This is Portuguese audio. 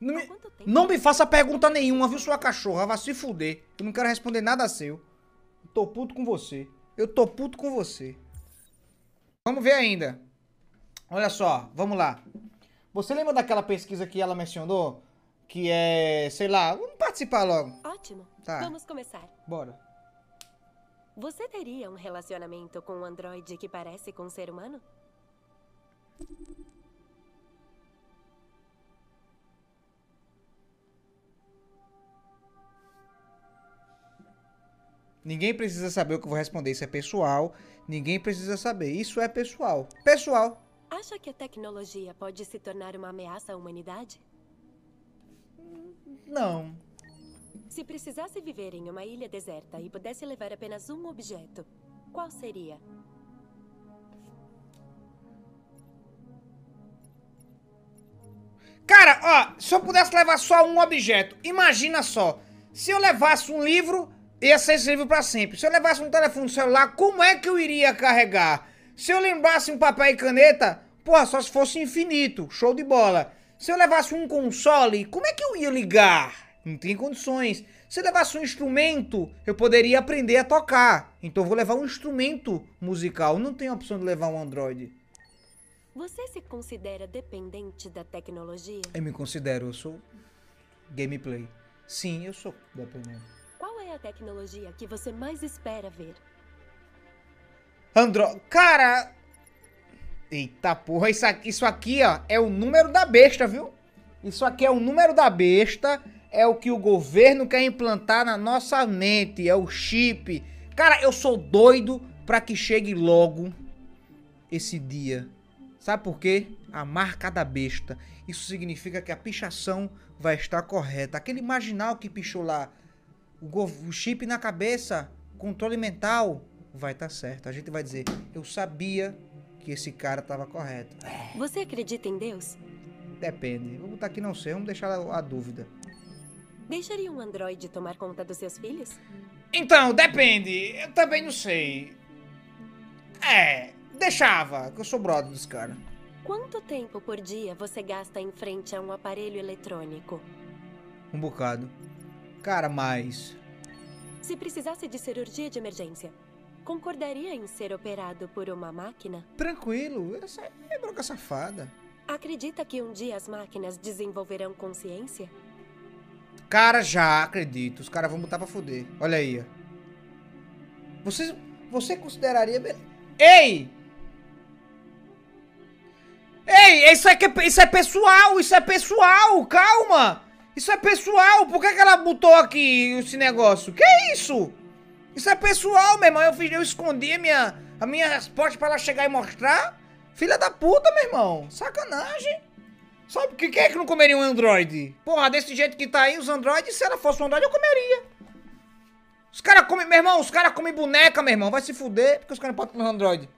Não me, não me faça pergunta nenhuma, viu, sua cachorra? Vai se fuder. Eu não quero responder nada seu. Eu tô puto com você. Eu tô puto com você. Vamos ver ainda. Olha só, vamos lá. Você lembra daquela pesquisa que ela mencionou? Que é, sei lá, vamos participar logo. Ótimo. Tá. Vamos começar. Bora. Você teria um relacionamento com um androide que parece com um ser humano? Ninguém precisa saber o que eu vou responder. Isso é pessoal. Ninguém precisa saber. Isso é pessoal. Pessoal. Acha que a tecnologia pode se tornar uma ameaça à humanidade? Não. Se precisasse viver em uma ilha deserta e pudesse levar apenas um objeto, qual seria? Cara, ó, se eu pudesse levar só um objeto, imagina só. Se eu levasse um livro, ia ser livro pra sempre. Se eu levasse um telefone celular, como é que eu iria carregar? Se eu lembrasse um papel e caneta, porra, só se fosse infinito. Show de bola. Se eu levasse um console, como é que eu ia ligar? Não tem condições. Se eu levasse um instrumento, eu poderia aprender a tocar. Então eu vou levar um instrumento musical. Não tem opção de levar um Android. Você se considera dependente da tecnologia? Eu me considero, eu sou gameplay. Sim, eu sou dependente. A tecnologia que você mais espera ver? Android. Cara! Eita porra, isso aqui, isso aqui, ó, é o número da besta, viu? Isso aqui é o número da besta. É o que o governo quer implantar na nossa mente. É o chip. Cara, eu sou doido pra que chegue logo esse dia. Sabe por quê? A marca da besta. Isso significa que a pichação vai estar correta. Aquele marginal que pichou lá, o, chip na cabeça, controle mental, vai estar certo. A gente vai dizer, eu sabia que esse cara estava correto. Você acredita em Deus? Depende. Vou botar aqui não sei, vamos deixar a, a dúvida. Deixaria um androide tomar conta dos seus filhos? Então, depende. Eu também não sei. É, deixava, que eu sou brother dos caras. Quanto tempo por dia você gasta em frente a um aparelho eletrônico? Um bocado. Cara, mais. Se precisasse de cirurgia de emergência, concordaria em ser operado por uma máquina? Tranquilo, essa é broca safada. Acredita que um dia as máquinas desenvolverão consciência? Cara, já acredito. Os caras vão botar pra fuder. Olha aí, ó. Você, você consideraria... Ei! Ei, isso, aqui é, isso é pessoal, isso é pessoal, calma! Isso é pessoal, por que, que ela botou aqui esse negócio? Que isso? Isso é pessoal, meu irmão, eu, fiz, eu escondi a minha, a minha resposta pra ela chegar e mostrar. Filha da puta, meu irmão, sacanagem. Sabe que quem é que não comeria um Android? Porra, desse jeito que tá aí, os Androids, se ela fosse um Android, eu comeria. Os caras comem, meu irmão, os caras comem boneca, meu irmão. Vai se fuder, porque os caras não podem comer Android.